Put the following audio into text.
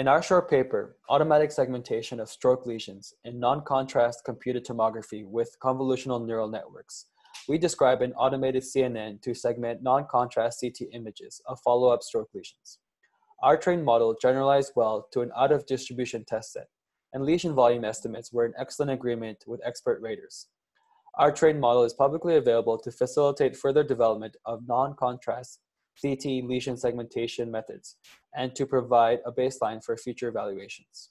In our short paper, Automatic Segmentation of Stroke Lesions in Non-Contrast Computed Tomography with Convolutional Neural Networks, we describe an automated CNN to segment non-contrast CT images of follow-up stroke lesions. Our trained model generalized well to an out-of-distribution test set, and lesion volume estimates were in excellent agreement with expert raters. Our trained model is publicly available to facilitate further development of non-contrast CT lesion segmentation methods and to provide a baseline for future evaluations.